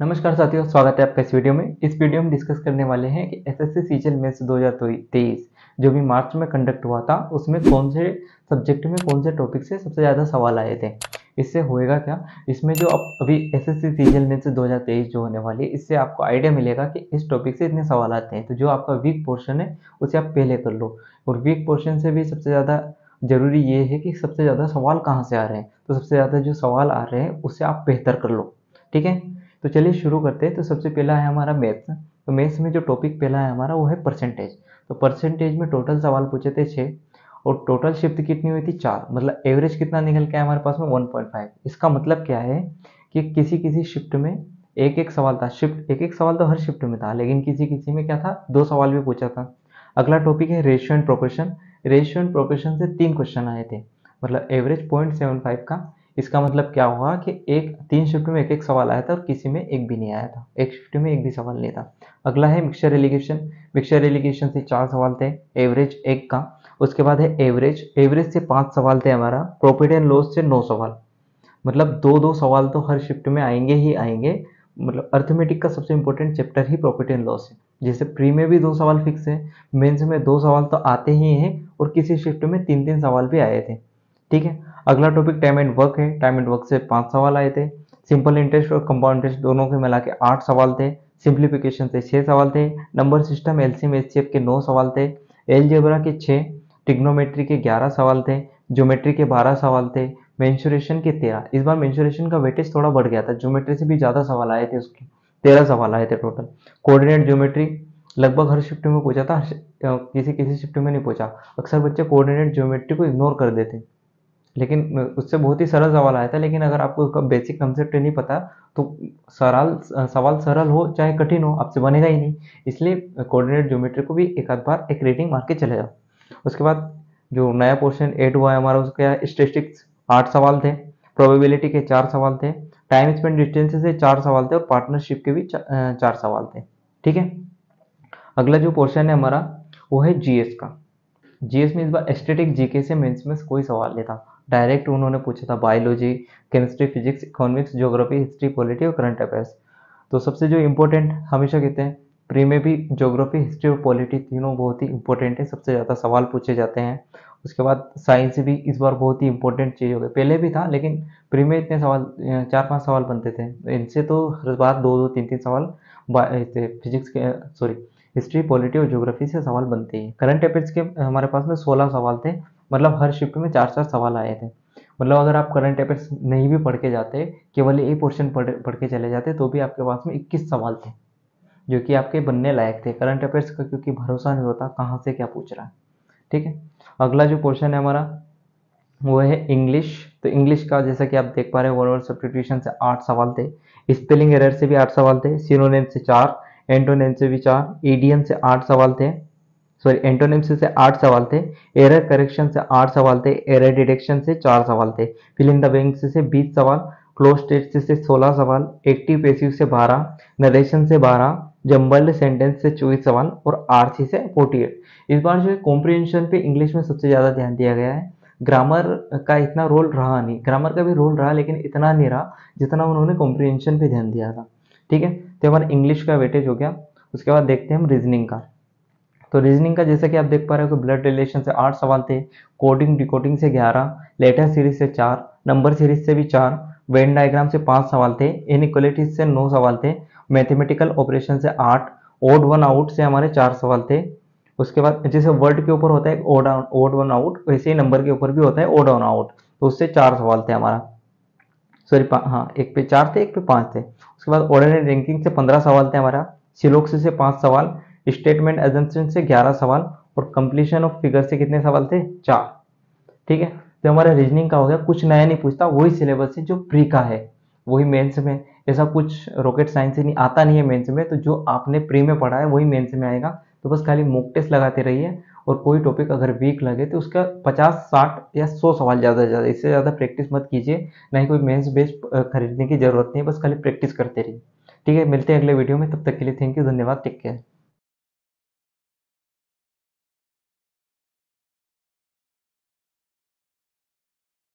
नमस्कार साथियों, स्वागत है आपका इस वीडियो में। इस वीडियो में डिस्कस करने वाले हैं कि S S C CGL mains 2023 जो भी मार्च में कंडक्ट हुआ था, उसमें कौन से सब्जेक्ट में कौन से टॉपिक से सबसे ज़्यादा सवाल आए थे? इससे होएगा क्या? इसमें जो अब अभी S S C CGL mains 2023 जो होने वाली है, इससे आपको आइडिया मिलेगा कि इस टॉपिक से इतने सवाल आते हैं। तो जो आपका वीक पोर्शन है, उसे आप पहले कर लो। और वीक पोर्शन से भी सबसे ज़्यादा ज़रूरी ये है कि सबसे ज़्यादा सवाल कहाँ से आ रहे हैं? तो सबसे ज़्यादा जो सवाल आ रहे हैं उससे आप बेहतर कर लो। ठीक है? तो चलिए शुरू करते हैं। तो सबसे पहला है हमारा मैथ्स तो मैथ्स में जो टॉपिक पहला है हमारा, वो है परसेंटेज तो परसेंटेज में टोटल सवाल पूछे थे छः और टोटल शिफ्ट कितनी हुई थी? चार। मतलब एवरेज कितना निकल के हमारे पास में? वन पॉइंट फाइव इसका मतलब क्या है कि किसी किसी शिफ्ट में एक एक सवाल था। शिफ्ट एक एक सवाल तो हर शिफ्ट में था, लेकिन किसी किसी में क्या था? दो सवाल भी पूछा था। अगला टॉपिक है ratio and proportion ratio and proportion से तीन क्वेश्चन आए थे। मतलब एवरेज पॉइंट सेवन फाइव का। इसका मतलब क्या हुआ कि एक, तीन शिफ्ट में एक एक सवाल आया था और किसी में एक भी नहीं आया था। एक शिफ्ट में एक भी सवाल नहीं था। अगला है मिक्सचर एलिगेशन मिक्सचर एलिगेशन से चार सवाल थे एवरेज एक का। उसके बाद है एवरेज एवरेज से पाँच सवाल थे हमारा प्रॉफिट एंड लॉस से नौ सवाल। मतलब दो दो सवाल तो हर शिफ्ट में आएँगे ही आएँगे। मतलब अर्थमेटिक का सबसे इंपॉर्टेंट चैप्टर ही प्रॉफिट एंड लॉस है। जैसे प्री में भी दो सवाल फिक्स है मेंस में दो सवाल तो आते ही हैं और किसी शिफ्ट में तीन तीन सवाल भी आए थे। ठीक है? अगला टॉपिक टाइम एंड वर्क है। टाइम एंड वर्क से पाँच सवाल आए थे। सिंपल इंटरेस्ट और कंपाउंड इंटरेस्ट दोनों के मिला के आठ सवाल थे। सिंप्लीफिकेशन से छः सवाल थे। नंबर सिस्टम एलसीएम एचसीएफ के नौ सवाल थे। एलजेब्रा के छः टिग्नोमेट्री के ग्यारह सवाल थे। ज्योमेट्री के बारह सवाल थे। मेंशुरेशन के तेरह। इस बार मेंशुरेशन का वेटेज थोड़ा बढ़ गया था। ज्योमेट्री से भी ज़्यादा सवाल आए थे उसके। तेरह सवाल आए थे टोटल कोऑर्डिनेट ज्योमेट्री लगभग हर शिफ्ट में पूछा था। किसी किसी शिफ्ट में नहीं पूछा। अक्सर बच्चे कोऑर्डिनेट ज्योमेट्री को इग्नोर कर देते। लेकिन उससे बहुत ही सरल सवाल आया था, लेकिन अगर आपको उसका बेसिक कंसेप्ट नहीं पता तो सरल सवाल सरल हो चाहे कठिन हो, आपसे बनेगा ही नहीं। इसलिए कोऑर्डिनेट ज्योमेट्री को भी एक आध बार एक रेटिंग मार के चले जाओ। उसके बाद जो नया पोर्शन एड हुआ है हमारा, उसका स्टेटिक्स आठ सवाल थे प्रोबेबिलिटी के चार सवाल थे टाइम स्पेंड डिस्टेंस से चार सवाल थे और पार्टनरशिप के भी चार सवाल थे। ठीक है? अगला जो पोर्शन है हमारा, वो है जीएस का। जीएस में इस बार एस्थेटिक जीके से मेंस में कोई सवाल नहीं था। डायरेक्ट उन्होंने पूछा था biology, chemistry, physics, economics, geography, history, polity और करंट अफेयर्स। तो सबसे जो इम्पोर्टेंट, हमेशा कहते हैं, प्री में भी ज्योग्राफी, हिस्ट्री और पॉलिटी तीनों बहुत ही इंपॉर्टेंट है, सबसे ज़्यादा सवाल पूछे जाते हैं। उसके बाद साइंस भी इस बार बहुत ही इंपॉर्टेंट चीज़ हो गई। पहले भी था, लेकिन प्री में इतने सवाल, चार पाँच सवाल बनते थे। इनसे तो हर बार दो दो, तीन तीन सवाल फिजिक्स के, सॉरी, हिस्ट्री, पॉलिटी और ज्योग्राफी से सवाल बनते हैं। करंट अफेयर्स के हमारे पास में सोलह सवाल थे मतलब हर शिफ्ट में चार चार सवाल आए थे। मतलब अगर आप करंट अफेयर्स नहीं भी पढ़ के जाते, केवल एक पोर्शन पढ़ पढ़ के चले जाते तो भी आपके पास में इक्कीस सवाल थे, जो कि आपके बनने लायक थे। करंट अफेयर्स का क्योंकि भरोसा नहीं होता, कहाँ से क्या पूछ रहा है। ठीक है? अगला जो पोर्शन है हमारा, वो है इंग्लिश तो इंग्लिश का जैसा कि आप देख पा रहे हैं वर्ड से आठ सवाल थे। स्पेलिंग एरर से भी आठ सवाल थे सिनोनेम से चार एंटोनेम से भी चार ईडीएम से आठ सवाल थे। सॉरी एंटोनिम्स से आठ सवाल थे एरर करेक्शन से आठ सवाल थे एरर डिटेक्शन से चार सवाल थे। फिल इन द बैंक्स से बीस सवाल क्लोज टेस्ट से सोलह सवाल एक्टिव पेसिव से बारह नरेशन से बारह जम्बल्ड सेंटेंस से चौबीस सवाल और आरसी से फोर्टी एट इस बार जो है कॉम्प्रिहेंशन पे इंग्लिश में सबसे ज़्यादा ध्यान दिया गया है। ग्रामर का इतना रोल रहा नहीं। ग्रामर का भी रोल रहा, लेकिन इतना नहीं रहा जितना उन्होंने कॉम्प्रिहेंशन पे ध्यान दिया था। ठीक है? तो हमारा इंग्लिश का वेटेज हो गया। उसके बाद देखते हैं हम रीजनिंग का। तो रीजनिंग का जैसा कि आप देख पा रहे हो कि ब्लड रिलेशन से आठ सवाल थे कोडिंग डिकोडिंग से ग्यारह लेटर सीरीज़ से चार नंबर सीरीज़ से भी चार वेन डायग्राम से पाँच सवाल थे इनक्वलिटीज से नौ सवाल थे मैथमेटिकल ऑपरेशन से आठ ओड वन आउट से हमारे चार सवाल थे। उसके बाद जैसे वर्ड के ऊपर होता है ओड ओड वन आउट वैसे ही नंबर के ऊपर भी होता है ओड वन आउट तो उससे चार सवाल थे हमारा। सॉरी हाँ एक पे चार थे, एक पे पाँच थे। उसके बाद ऑर्डिनरी रैंकिंग से पंद्रह सवाल थे हमारा सिलोक्स से पाँच सवाल स्टेटमेंट एजम्पन से 11 सवाल और कंप्लीशन ऑफ़ फिगर से कितने सवाल थे? चार। ठीक है? तो हमारा रीजनिंग का हो गया, कुछ नया नहीं पूछता, वही सिलेबस है जो प्री का है। वही मेंस में, ऐसा कुछ रॉकेट साइंस से नहीं, आता नहीं है मेंस में तो जो आपने प्री में पढ़ा है, वही मेंस में आएगा। तो बस खाली मोक टेस्ट लगाते रहिए और कोई टॉपिक अगर वीक लगे तो उसका 50 60 या 100 सवाल ज़्यादा से ज़्यादा, इससे ज़्यादा प्रैक्टिस मत कीजिए। ना ही कोई मेंस बेस खरीदने की ज़रूरत नहीं बस खाली प्रैक्टिस करते रहिए। ठीक है? मिलते हैं अगले वीडियो में, तब तक के लिए थैंक यू धन्यवाद टेक केयर